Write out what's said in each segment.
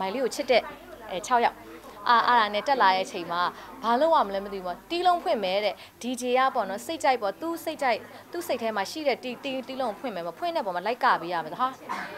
မိုင်လေးကိုချစ်တဲ့အဲ6ယောက် အာအားရနဲ့တက်လာတဲ့အချိန်မှာဘာလို့ရမလဲမသိဘူးပေါ့တီးလုံးဖွင့်မဲတဲ့ DJ ကပေါ့နော်စိတ်ကြိုက်ပေါ့သူ့စိတ်ကြိုက်သူ့စိတ်ထဲမှာရှိတဲ့တီတီတီးလုံးဖွင့်မဲမဖွင့်တဲ့ပုံမှာလိုက်ကပေးရမယ်ဟာ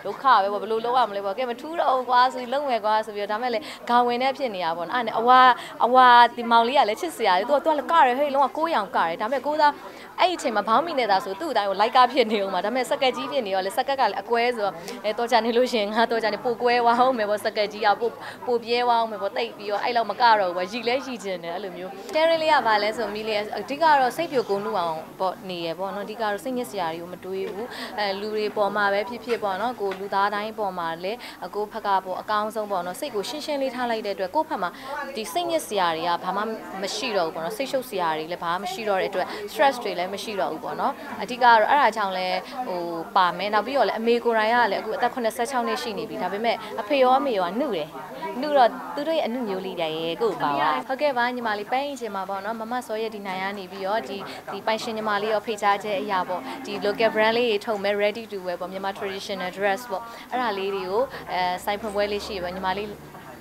ဒုက္ခပဲပေါ့ဘယ်လိုလုပ်ရမလဲပေါ့ကဲမထူးတော့ဘူးကွာဆိုပြီးလုံးဝယ်ကွာဆိုပြီးတော့ဒါမဲ့လေဂါဝင်နဲ့ဖြစ်နေတာပေါ့နော်အဲ့နဲ့အဝါအဝါဒီမောင်လေးကလည်းချစ်စရာလေသူကသူကလည်းကရဟေးလုံးဝကိုးရောင်ကရဒါမဲ့ကိုသားအဲ့ဒီအချိန်မှာဘောင်းမီနေတာဆိုသူ့အတိုင်းကိုလိုက်ကဖြစ်နေအောင်ပါဒါမဲ့စက်ကက်ကြီးဖြစ်နေရောလေစက်ကက်ကလည်းအကွဲဆိုတော့အဲတော့ချနေလို့ရှင်ငါတော့ချနေပိုကွဲသွားအောင်မယ်ပေါ့စက်ကက်ကြီးကပိုပိုပြဲသွားအောင်မယ်ပေါ့တိတ်ပြီးတော့အဲ့လောက်မကတော့ဘူးပေါ့ရီလဲရီချင်တယ်အဲ့လိုမျိုးတဲရင်းလေးကဘာလဲဆိုမီလီအဓိကတော့စိတ်ပြိုကုန်လို့အောင်ပေါ့နေရပေါ့နော်အဓိကတော့စိတ်ညစ်စရာတွေကိုမတွေးဘူးအဲလူတွေပေါ်မှာပဲဖြစ်ဖြစ်ပေါ့နော်ကိုလူသားတိုင်းပေါ်မှာလည်းအကိုဖက်ကပေါ့အကောင်းဆုံးပေါ့နော်စိတ်ကိုရှင်းရှင်းလေးထားလိုက်တဲ့အတွက်ကိုယ့်ဖက်မှာဒီစိတ်ညစ်စရာတွေကဘာမှမရှိတော့ဘူးပေါ့နော်စိတ်ရှုပ်စရာတွေလည်းဘာမှမရှိတော့တဲ့အတွက် stress တွေလည်းမရှိတော့ဘူးပေါ့နော်အဓိကတော့အဲ့ဒါကြောင့်လဲဟိုပါမယ်နောက်ပြီးတော့လည်းအမေကိုယ်တိုင်ကလည်းအခုအသက်86နှစ်ရှိနေပြီဒါပေမဲ့အဖေရောအမေရောနှုတ်တယ်နှုတ်တော့သူတို့ရဲ့အနုမျိုးလေးတွေရဲ့ကိုယ်ပါပါဟုတ်ကဲ့ပါညီမလေးပန်းရင်ချင်ပါပေါ့နော်မမစောရဲ့ဒီနိုင်ရနေပြီးတော့ဒီဒီပိုင်ရှင်ညီမလေးရောဖိတ်ကြားချက်အရာပေါ့ဒီ local brand လေးတွေထုတ်မဲ့ ready to wear ပေါ့မြန်မာ traditional dress ပေါ့အဲ့ဒါလေးတွေကိုအဲစိုက်ဖွင့်ပွဲလေးရှိပါညီမလေး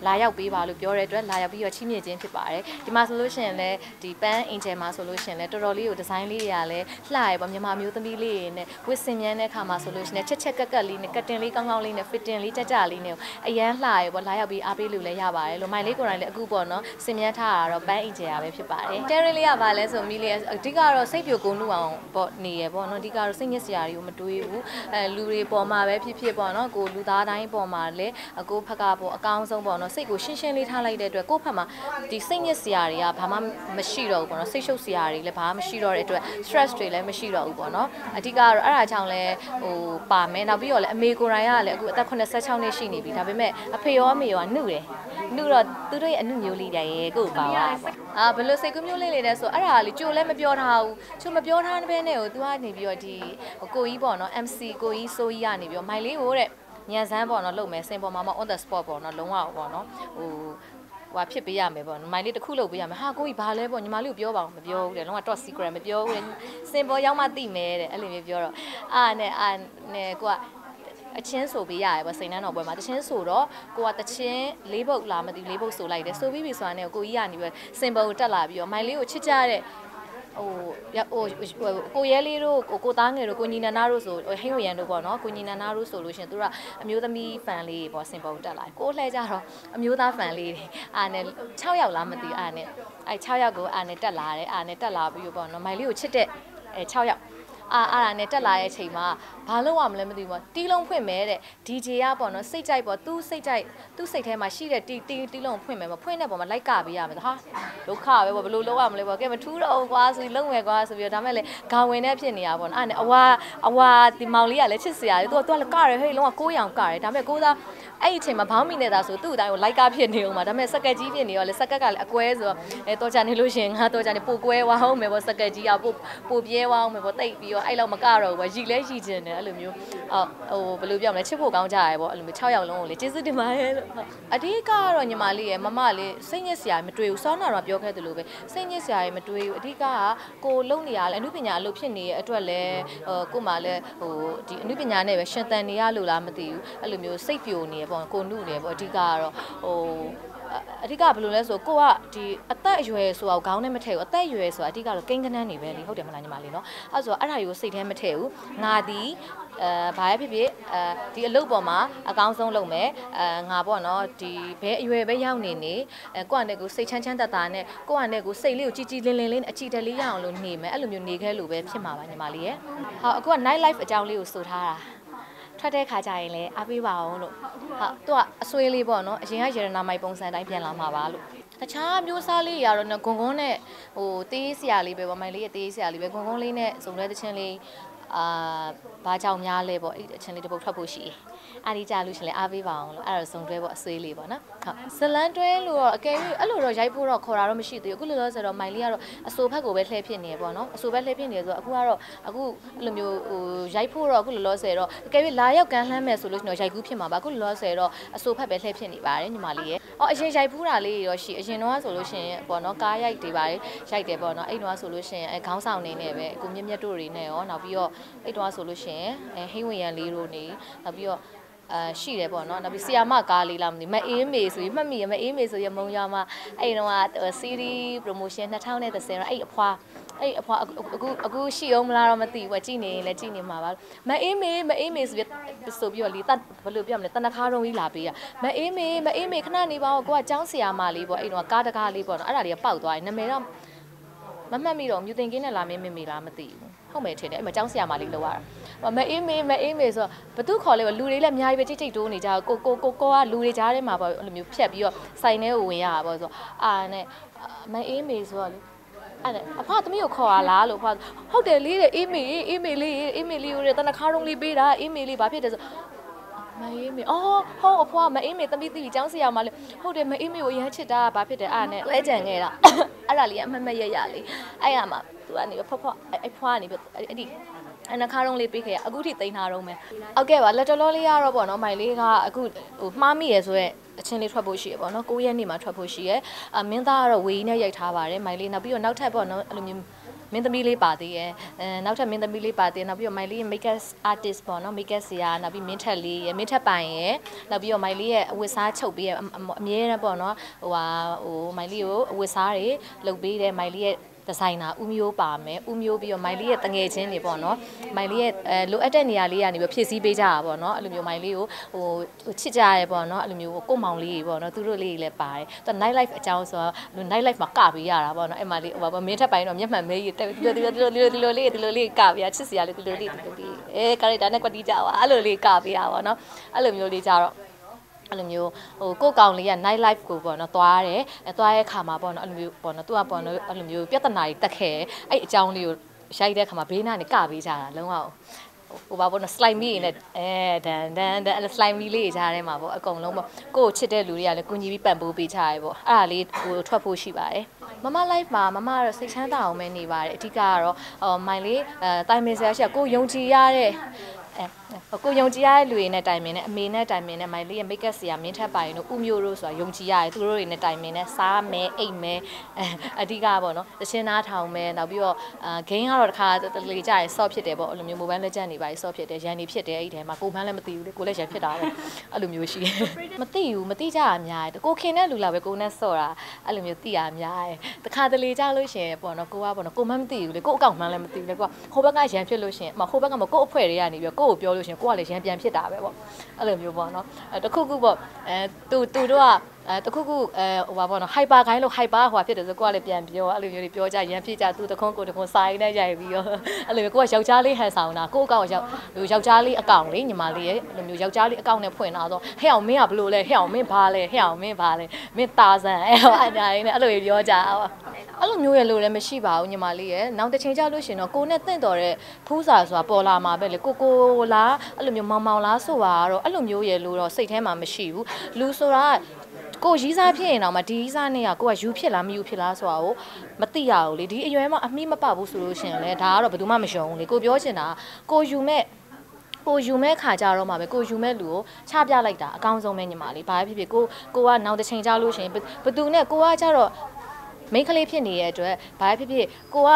လာရောက်ပေးပါလို့ပြောတဲ့အတွက်လာရောက်ပြီးတော့ချီးမြှင့်ခြင်းဖြစ်ပါတယ်ဒီမှာဆိုလို့ရှိရင်လည်းဒီပန်းအင်ဂျယ်မှာဆိုလို့ရှိရင်လည်းတော်တော်လေးကိုဒီဇိုင်းလေးတွေကလည်းလှရပေါ့မြန်မာမျိုးသမီးလေးတွေနဲ့ဝစ်စင်မြန်းတဲ့ခါမှာဆိုလို့ရှိရင်ချက်ချက်ကက်ကက်လေးနဲ့ကတ်တင်လေးကောင်းကောင်းလေးနဲ့ fitting လေးကြကြလေးနဲ့အရန်လှရပေါ့လာရောက်ပြီးအားပေးလို့လည်းရပါတယ်လို့မိုင်လေးကိုယ်တိုင်လည်းအခုပေါ့နော်စင်မြန်းထားတာတော့ပန်းအင်ဂျယ်ရပဲဖြစ်ပါတယ်တဲရင်းလေးကဘာလဲဆိုမီလီအဓိကတော့စိတ်ပြိုကုန်လို့အောင်ပေါ့နေရပေါ့နော်အဓိကတော့စိတ်ညစ်စရာတွေကိုမတွေးဘူးအဲလူတွေပေါ်မှာပဲဖြစ်ဖြစ်ပေါ့နော်ကိုလူသားတိုင်းပေါ်မှာလည်းအကိုဖက်ကပေါ့အကောင်းဆုံးပေါ့နော်စိတ်ကိုရှင်းရှင်းလေးထားလိုက်တဲ့အတွက်ကိုယ့်ဖက်မှာဒီစိတ်ညစ်စရာတွေကဘာမှမရှိတော့ဘူးပေါ့နော်စိတ်ရှုပ်စရာတွေလည်းဘာမှမရှိတော့တဲ့အတွက် stress တွေလည်းမရှိတော့ဘူးပေါ့နော်အဓိကတော့အဲ့ဒါကြောင့်လဲဟိုပါမယ်နောက်ပြီးတော့လည်းအမေကိုယ်တိုင်ကလည်းအခုအသက်86နှစ်ရှိနေပြီဒါပေမဲ့အဖေရောအမေရောနှုတ်တယ်နှုတ်တော့သူတို့ရဲ့အနုမျိုးလေးတွေရဲ့ကိုယ်ပါပါအာဘယ်လိုစိတ်ကူးမျိုးလေးလေးလဲဆိုအဲ့ဒါလေးကြိုလည်းမပြောထားဘူးချို့မပြောထားတဲ့ဘဲနဲ့ကိုသူကနေပြီးတော့ဒီကိုကြီးပေါ့နော် MC ကိုကြီးဆိုကြီးကနေပြီးတော့မိုင်လေးကိုတဲ့ ညံစမ်းပေါ့နော်လုပ်မယ်စင်ပေါ်မှာမ on the spot ပေါ့နော်လုံးဝပေါ့နော်ဟိုဟိုဖြစ်ပေးရမယ်ပေါ့မိုင်လေးတစ်ခုလုပ်ပေးရမယ်ဟာကိုကြီးဘာလဲပေါ့ညီမလေးကိုပြောပါအောင်မပြောဘူးတဲ့လုံးဝ top secret မပြောဘူးတဲ့စင်ပေါ်ရောက်မှသိမယ်တဲ့အဲ့လိုမျိုးပြောတော့အာနဲ့အာနဲ့ကိုကအချင်းဆိုပေးရတယ်ပေါ့စိန်နှန်းတော်ပွဲမှာတချင်းဆိုတော့ကိုကတချင်းလေးပုတ်လာမသိလေးပုတ်ဆိုလိုက်တယ်ဆိုပြီးပြီဆိုတာနဲ့ကိုကြီးကနေပြီးစင်ပေါ်ကိုတက်လာပြီးတော့မိုင်လေးကိုချစ်ကြတဲ့ ဟိုဟိုကိုရဲလေးတို့ကိုကိုသားငယ်တို့ကိုညီနန္နာတို့ဆိုဟိန်းဝရန်တို့ပေါ့နော်ကိုညီနန္နာတို့ဆိုလို့ရှင်သူကအမျိုးသမီးဖန်လေးပေါ့စင်ပေါ်တက်လာကိုလှဲကြတော့အမျိုးသားဖန်လေးတွေအာနဲ့6ယောက်လားမသိအာနဲ့အဲ6ယောက်ကိုအာနဲ့တက်လာတယ်အာနဲ့တက်လာပြီးပေါ့နော်မိုင်လေးကိုချစ်တဲ့အဲ6ယောက် အာအားရနဲ့တက်လာတဲ့အချိန်မှာဘာလို့ရမလဲမသိဘူးပေါ့တီးလုံးဖွင့်မဲတဲ့ DJ ကပေါ့နော်စိတ်ကြိုက်ပေါ့သူ့စိတ်ကြိုက်သူ့စိတ်ထဲမှာရှိတဲ့တီတီတီးလုံးဖွင့်မဲမဖွင့်တဲ့ပုံမှာလိုက်ကပေးရမယ်ဟာဒုက္ခပဲပေါ့ဘယ်လိုလုပ်ရမလဲပေါ့ကဲမထူးတော့ဘူးကွာဆိုပြီးလုံးဝယ်ကွာဆိုပြီးတော့ဒါမဲ့လေဂါဝင်နဲ့ဖြစ်နေတာပေါ့နော်အဲ့နဲ့အဝါအဝါဒီမောင်လေးကလည်းချစ်စရာလေသူကသူကလည်းကရဟေးလုံးဝကိုးရောင်ကရဒါမဲ့ကိုသားအဲ့ဒီအချိန်မှာဘောင်းမီနေတာဆိုသူ့အတိုင်းကိုလိုက်ကဖြစ်နေအောင်ပါဒါမဲ့စက်ကက်ကြီးဖြစ်နေရောလေစက်ကက်ကလည်းအကွဲဆိုတော့အဲတော့ချနေလို့ရှင်ငါတော့ချနေပိုကွဲသွားအောင်မယ်ပေါ့စက်ကက်ကြီးကပိုပိုပြဲသွားအောင်မယ်ပေါ့တိတ်ပြီးတော့အဲ့လောက်မကတော့ဘူးပေါ့ရီလဲရီချင်တယ်အဲ့လိုမျိုးအော်ဟိုဘယ်လိုပြောမလဲချစ်ဖို့ကောင်းကြရပေါ့အဲ့လိုမျိုး6ယောက်လုံးကိုလေကျေးဇူးတင်ပါတယ်လို့အဓိကကတော့ညီမလေးရယ်မမလေးစိတ်ညစ်စရာမတွေ့ဘူးစောနာတော့ပြောခဲ့သလိုပဲစိတ်ညစ်စရာမတွေ့ဘူးအဓိကကကိုလုံနေရလဲအမှုပညာအလုပ်ဖြစ်နေတဲ့အတွက်လဲဟိုကိုမှလဲဟိုဒီအမှုပညာနဲ့ပဲရှင်သန်နေရလို့လားမသိဘူးအဲ့လိုမျိုးစိတ်ပြိုနေရပေါ့ကိုနုနေပေါ့အဓိကကတော့ဟို အဓိကဘယ်လိုလဲဆိုကိုကဒီအသက်အရွယ်ဆိုတာခေါင်းနဲ့မထည့်ဘူးအသက်အရွယ်ဆိုတာအဓိကတော့ကိန်းကနန်းနေပဲလေဟုတ်တယ်မလားညီမလေးနော်အဲ့ဆိုအဲ့ဒါတွေကိုစိတ်ထဲမထည့်ဘူးငါဒီအဲဘာပဲဖြစ်ဖြစ်အဲဒီအလုပ်ပေါ်မှာအကောင်းဆုံးလုပ်မယ်အဲငါပေါ့နော်ဒီဘဲအရွယ်ပဲရောက်နေနေအဲကိုယ့်အနေကိုစိတ်ချမ်းချမ်းသာသာနဲ့ကိုယ့်အနေကိုစိတ်လေးကိုကြည်ကြည်လင်းလင်းလေးအချီတက်လေးရအောင်လို့နေမယ်အဲ့လိုမျိုးနေခဲလို့ပဲဖြစ်မှာပါညီမလေးရဲ့ဟောအခုက night life အကြောင်းလေးကိုဆိုထားတာ ထွက်တဲ့ခါကျရင်လည်းအားပေးပါအောင်လို့ဟုတ်သူကအဆွေးလေးပေါ့နော်အရင်ကရတနာမိုင်ပုံစံတိုင်းပြန်လာမှာပါလို့တခြားမျိုးစားလေးတွေကတော့ဂုံဂုံနဲ့ဟိုတေးစရာလေးပဲပေါ့မိုင်လေးရဲ့တေးစရာလေးပဲဂုံဂုံလေးနဲ့စုံတဲ့တချင်းလေး အာဘာကြောင့်များလဲပေါ့အဲ့အချင်းလေးတစ်ပုတ်ထွက်ဖို့ရှိအားဒီကြလို့ရှင်လဲအားပေးပါအောင်လို့အဲ့ဒါစုံတွဲပေါ့အဆွေးလေးပေါ့နော်ဟုတ်ဇလန်တွဲလို့တော့အကယ်၍အဲ့လိုတော့ရိုက်ဖို့တော့ခေါ်တာတော့မရှိသေးဘူးအခုလောလောဆယ်တော့မိုင်လေးကတော့အဆိုဘက်ကိုပဲလှည့်ဖြစ်နေရပေါ့နော်အဆိုဘက်လှည့်ဖြစ်နေဆိုတော့အခုကတော့အခုအဲ့လိုမျိုးဟိုရိုက်ဖို့တော့အခုလောလောဆယ်တော့အကယ်၍လာရောက်ကမ်းလှမ်းမယ်ဆိုလို့ရှိရင်တော့ရိုက်ကူးဖြစ်မှာပါအခုလောလောဆယ်တော့အဆိုဘက်ပဲလှည့်ဖြစ်နေပါတယ်ညီမလေးရဲ့အော်အရင်ရိုက်ဖူးတာလေးရောရှိအရင်တော့ဆိုလို့ရှိရင်ပေါ့နော်ကားရိုက်တွေပါတယ်ရိုက်တယ်ပေါ့နော်အဲ့တော့ဆိုလို့ရှိရင်အဲခေါင်းဆောင်နေနဲ့ပဲအခုမြက်မြက်တို့တွေနဲ့ရောနောက်ပြီးတော့အဲ့တော့ဆိုလို့ရှိရင်အဲဟိန်းဝင်ရန်လေးတို့နေနောက်ပြီးတော့အာရှိတယ်ပေါ့နော်နောက်ပြီးဆီယာမကားလေးလားမသိဘူးမအေးမေဆိုပြီးမှတ်မိရမအေးမေဆိုရမုံရမှာအဲ့တော့က series promotion 2010တော့အဲ့အဖွာအဲ့အဖွာအခုအခုအခုရှိအောင်မလားတော့မသိဘူးကြည်နေရင်လည်းကြည်နေမှာပါမအေးမေမအေးမေဆိုပြီးဆိုပြီးတော့လေတဘယ်လိုပြောမလဲတနခါတော့ကြီးလာပေးရမအေးမေမအေးမေခဏနေပါဦးကိုကចောင်းဆီယာမလေးပေါ့အဲ့တော့ကားတကားလေးပေါ့နော်အဲ့ဒါတွေကပောက်သွားတယ်နာမည်တော့မမှတ်မိတော့မြူတင်ကင်းနဲ့လာမင်းမေမေလားမသိဘူး ဟုတ်မယ်ထင်တယ်အဲ့မှာចောင်းဆီယာမလေးလောက်ရတာမအေးမေမအေးမေဆိုဘသူခေါ်လဲလူတွေလည်းအများကြီးပဲချိတ်ချိတ်တိုးနေကြကိုကိုကိုကိုကလူတွေကြားထဲမှာပေါ့အဲ့လိုမျိုးဖြတ်ပြီးတော့စိုင်ထဲကိုဝင်ရတာပေါ့ဆိုအာနဲ့မအေးမေဆိုတော့လေအဲ့ဒါအဖသမီးကိုခေါ်ရလားလို့ဖဟုတ်တယ်လေးတဲ့အေးမေအေးမေလေးအေးမေလေးကိုတနခါတုံးလေးပေးတာအေးမေလေးဘာဖြစ်တယ်ဆိုမအေးမေအော်ဟောအဖွားမအေးမေတမိတိကျောင်းဆရာမလေးဟုတ်တယ်မအေးမေကိုအရန်ချစ်တာဘာဖြစ်တယ်အားနဲ့လဲကြံခဲ့တာအဲ့ဒါလေးအမမရရလေးအဲ့ရမှာ သူကနေဖွားဖွားအဲ့ဖွားနေပြီအဲ့ဒီအနခါတော့လေးပေးခဲ့ရအခုထိတိန်ထားတော့မယ်ဟုတ်ကဲ့ပါလက်တော်လေးကတော့ပေါ့နော်မိုင်လေးကအခုဟိုမှားမိရဆိုရက်အချင်းလေးထွက်ဖို့ရှိရပေါ့နော်9ရက်နေ့မှာထွက်ဖို့ရှိရအမင်းသားကတော့ဝေးနဲ့ရိုက်ထားပါတယ်မိုင်လေးနောက်ပြီးတော့နောက်ထပ်ပေါ့နော်အဲ့လိုမျိုးမင်းသမီးလေးပါသေးရဲ့အဲနောက်ထပ်မင်းသမီးလေးပါသေးနောက်ပြီးတော့မိုင်လေးရဲ့ makeup artist ပေါ့နော် makeup ဆရာနောက်ပြီးမင်းထက်လေးရဲ့မင်းထက်ပိုင်ရဲ့နောက်ပြီးတော့မိုင်လေးရဲ့အဝတ်စားချုပ်ပြီးရဲ့အမြဲတမ်းပေါ့နော်ဟိုဟာဟိုမိုင်လေးကိုအဝတ်စားတွေလုပ်ပေးတယ်မိုင်လေးရဲ့ ဒီဇိုင်နာဦးမျိုးပါမယ်ဦးမျိုးပြီးတော့မိုင်လေးရဲ့တငယ်ချင်းတွေပေါ့နော်မိုင်လေးရဲ့အဲလိုအပ်တဲ့နေရာလေးကနေပြီးဖြည့်ဆည်းပေးကြတာပေါ့နော်အဲ့လိုမျိုးမိုင်လေးကိုဟိုချစ်ကြရဲပေါ့နော်အဲ့လိုမျိုးကိုမောင်လေးတွေပေါ့နော်သူတို့လေးတွေလည်းပါတယ်သူ night life အကြောင်းဆိုတော့ night life မှာကပေးရတာပေါ့နော်အဲ့မှာလေးဟိုမင်းထက်ပိုင်းတော့မျက်မှန်မဲကြီးဒီလိုဒီလိုဒီလိုဒီလိုလေးဒီလိုလေးကပေးရချစ်စရာလေးဒီလိုလေးဒီလိုလေးအဲကာရက်တာနဲ့ကွက်တီးကြပါအဲ့လိုလေးကပေးရပါတော့နော်အဲ့လိုမျိုးလေးကြတော့ အဲ့လိုမျိုးဟိုကို့ကောင်လေးက night life ကိုပေါ့နော်သွားတယ်အဲသွားရဲ့ခါမှာပေါ့နော်အဲ့လိုမျိုးပေါ့နော်သူကပေါ့နော်အဲ့လိုမျိုးပြဿနာတွေတက်ခဲ့အဲ့အကြောင်းလေးကိုရိုက်တဲ့ခါမှာဘေးနားနေကပေးကြတာလုံးဝဟိုဘာပေါ့နော် slime မီးနဲ့အဲဒန်ဒန်ဒန်အဲ့ slime မီးလေးကြားထဲမှာပေါ့အကုန်လုံးပေါ့ကို့ကိုချစ်တဲ့လူတွေကလည်းကုညီပြီးပံ့ပိုးပေးချရဲပေါ့အဲ့ဒါလေးဟိုထွက်ဖို့ရှိပါတယ်မမ live မှာမမကတော့စိတ်ချမ်းသာအောင်ပဲနေပါတယ်အဓိကကတော့ဟိုမိုင်လေးအဲတိုင်မင်ဆရာရှိကိုယုံကြည်ရတဲ့အဲ ကိုယုံကြည်ရတဲ့လူတွေနဲ့တိုင်ပင်နဲ့အမေနဲ့တိုင်ပင်နဲ့မိုင်လေးရဲ့ make up ဆရာမင်းထက်ပိုင်တို့ဥမျိုးတို့ဆိုတာယုံကြည်ရတယ်သူတို့တွေနဲ့တိုင်ပင်နဲ့စားမယ်အိတ်မယ်အဲအဓိကပေါ့နော်တချင်းသားထောင်မယ်နောက်ပြီးတော့အာ game ကတော့တစ်ခါတလေကြာရင် soft ဖြစ်တယ်ပေါ့အဲ့လိုမျိုး mobile legend တွေပါ soft ဖြစ်တယ်ရန်နေဖြစ်တယ်အဲ့ဒီထဲမှာကိုမှန်းလည်းမသိဘူးလေကိုလည်းရန်ဖြစ်တာပဲအဲ့လိုမျိုးရှိတယ်မသိဘူးမသိကြတာများတယ်ကိုခင်တဲ့လူလာပဲကိုနဲ့ဆော့တာအဲ့လိုမျိုးသိရများတယ်တခါတလေကြာလို့ရှင်ပေါ့နော်ကိုကပေါ့နော်ကိုမှန်းမသိဘူးလေကိုအကောင့်မှန်းလည်းမသိဘူးလေကိုကဟိုဘက်ကရန်ဖြစ်လို့ရှင်မဟိုဘက်ကမကို့အဖွဲ့တွေကနေပြီးကိုကိုပြောလို့ရှင်ကိုကလည်းရန်ပြန်ဖြစ်တာပဲပေါ့အဲ့လိုမျိုးပေါ့နော်အဲတခုခုပေါ့အဲသူသူတို့က အဲတခုခုအဲဟိုပါပေါ့နော် hyper ခိုင်းလို့ hyper ဟိုဖြစ်တယ်ဆိုကိုကလည်းပြန်ပြောအဲ့လိုမျိုးတွေပြောကြရန်ဖြစ်ကြသူတခုံးကိုတခုံးစာရင်းနဲ့ရိုက်ပြီးတော့အဲ့လိုမျိုးကိုကယောက်ျားလေးဟန်ဆောင်တာကိုအကောင့်ရောက်ယောက်ျားလေးအကောင့်လေးညီမလေးရဲ့အဲ့လိုမျိုးယောက်ျားလေးအကောင့်နဲ့ဖွင့်လာတော့ဟဲ့အောင်မင်းကဘလို့လဲဟဲ့အောင်မင်းဘာလဲဟဲ့အောင်မင်းဘာလဲမင်းတာဆန်အဲ့ဟောအညာရင်းနဲ့အဲ့လိုပြောကြပါအဲ့လိုမျိုးရဲ့လို့လည်းမရှိပါဘူးညီမလေးရဲ့နောက်တစ်ချိန်ကျလို့ရှင်တော့ကိုနဲ့တင့်တော်တဲ့ဖူးစာဆိုတာပေါ်လာမှာပဲလေကိုကိုလားအဲ့လိုမျိုးမောင်မောင်လားဆိုတာကတော့အဲ့လိုမျိုးရဲ့လို့တော့စိတ်ထဲမှာမရှိဘူးလူဆိုတာ ကိုရီးစားဖြစ်ရင်တော့မဒီရီးစားနဲ့ကကိုကယူဖြစ်လားမယူဖြစ်လားဆိုတာကိုမသိရဘူးလေဒီအရွယ်မှာအမိမပဘူးဆိုလို့ရှိရင်လည်းဒါကတော့ဘယ်သူမှမရှုံဘူးလေကိုပြောချင်တာကိုယူမဲ့ကိုယူမဲ့ခါကြတော့မှပဲကိုယူမဲ့လူကိုချပြလိုက်တာအကောင်းဆုံးပဲညီမလေးဘာဖြစ်ဖြစ်ကိုကိုကနောက်တစ်ချိန်ကြာလို့ရှိရင်ဘသူနဲ့ကိုကကြတော့မိန်းကလေးဖြစ်နေတဲ့အတွက်ဘာဖြစ်ဖြစ်ကိုက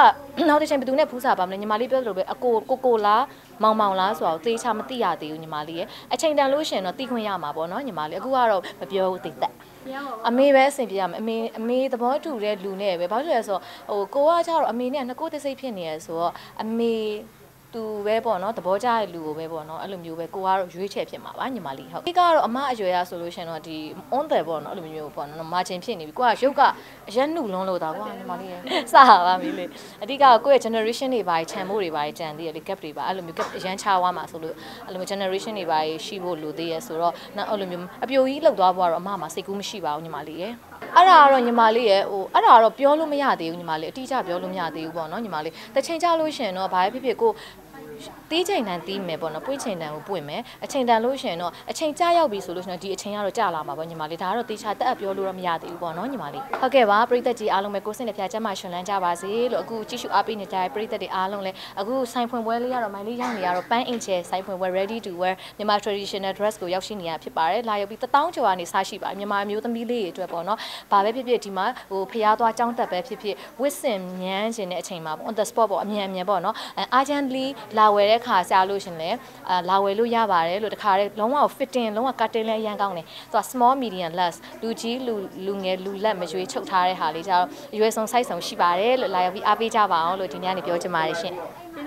နောက်တစ်ချိန်ဘယ်သူနဲ့ဖူးစာပါမလဲညီမလေးပြောသလိုပဲအကိုကိုကိုလားမောင်မောင်လားဆိုတော့သေချာမသိရသေးဘူးညီမလေးရဲ့အချိန်တန်လို့ရှိရင်တော့သိခွင့်ရမှာပေါ့နော်ညီမလေးအခုကတော့မပြောဘူးသိသက် အမေပဲအဆင်ပြေရမယ်အမေအမေသဘောတူတဲ့လူနဲ့ပဲဘာလို့လဲဆိုတော့ဟိုကိုကကျတော့အမေနဲ့နှစ်ကိုယ်သစိတ်ဖြစ်နေရဆိုတော့အမေ သူပဲပေါ့နော်သဘောကျတဲ့လူကိုပဲပေါ့နော်အဲ့လိုမျိုးပဲကိုကတော့ရွေးချယ်ဖြစ်မှာပါညီမလေးဟုတ်ဒီကတော့အမအရွယ်ရဆိုလို့ရှင်တော့ဒီ on the ပေါ့နော်အဲ့လိုမျိုးပေါ့နော်မာချင်ဖြစ်နေပြီကိုကရုပ်ကအရက်နှုလုံးလို့တာကွာညီမလေးရစပါပြီလေအဓိကကိုယ့်ရဲ့ generation တွေပါခြံဖို့တွေပါကြံသေးရလေ gap တွေပါအဲ့လိုမျိုး gap အရန်ချသွားမှာဆိုလို့အဲ့လိုမျိုး generation တွေပါရှိဖို့လိုသေးရဆိုတော့နောက်အဲ့လိုမျိုးအပြိုကြီးလောက်သွားဖို့ကတော့အမမှာစိတ်ကူးမရှိပါဘူးညီမလေးရ အဲ့ဒါကတော့ညီမလေးရဲ့ဟိုအဲ့ဒါကတော့ပြောလို့မရသေးဘူးညီမလေးအတိအကျပြောလို့မရသေးဘူးပေါ့နော်ညီမလေးတစ်ချိန်ကြာလို့ရှင်တော့ဘာဖြစ်ဖြစ်ကိုတီးချိန်တန်တီးမယ်ပေါ့နော်ပွင့်ချိန်တန်ကိုပွင့်မယ်အချိန်တန်လို့ရှိရင်တော့အချိန်ကြာရောက်ပြီဆိုလို့ရှိရင်ဒီအချိန်ကတော့ကြာလာမှာပေါ့ညီမလေးဒါကတော့တေချာတက်အပ်ပြောလို့တော့မရသေးဘူးပေါ့နော်ညီမလေးဟုတ်ကဲ့ပါပရိသတ်ကြီးအားလုံးပဲကိုစင်တဲ့ဖျားကျမရှင်လန်းကြပါစေလို့အခုကြည့်ရှုအားပေးနေကြတဲ့ပရိသတ်တွေအားလုံးလည်းအခုဆိုင်ဖွင့်ပွဲလေးကတော့မိုင်လေးရောက်နေရတော့ပန်းအင်ချဲဆိုင်ဖွင့်ပွဲ ready to wear မြန်မာ traditional dress ကိုရောက်ရှိနေရဖြစ်ပါတယ်လာရောက်ပြီးတထောင်ကျော်ကနေစရှိပါမြန်မာမျိုးသမီးလေးတွေအတွက်ပေါ့နော်ဘာပဲဖြစ်ဖြစ်ဒီမှာဟိုဖျားသွားကြောင်းတက်ပဲဖြစ်ဖြစ်ဝစ်စင်မြန်းခြင်းတဲ့အချိန်မှာပေါ့ on the spot ပေါ့အမြန်အမြန်ပေါ့နော် urgently လာဝယ်တဲ့တဲ့ခါဆရာလို့ရှင်လဲအာလာဝယ်လို့ရပါတယ်လို့တခါတည်းလုံးဝ fitting လုံးဝ cutting လည်းအရန်ကောင်းတယ်သူက small medium large လူကြီးလူလူငယ်လူလက်မရွေးချုပ်ထားတဲ့ဟာလေးကျတော့အရွယ်ဆုံး size ဆုံးရှိပါတယ်လို့လာရောက်ပြီးအားပေးကြပါအောင်လို့ဒီနေ့ကနေပြောချင်ပါတယ်ရှင်ဒီ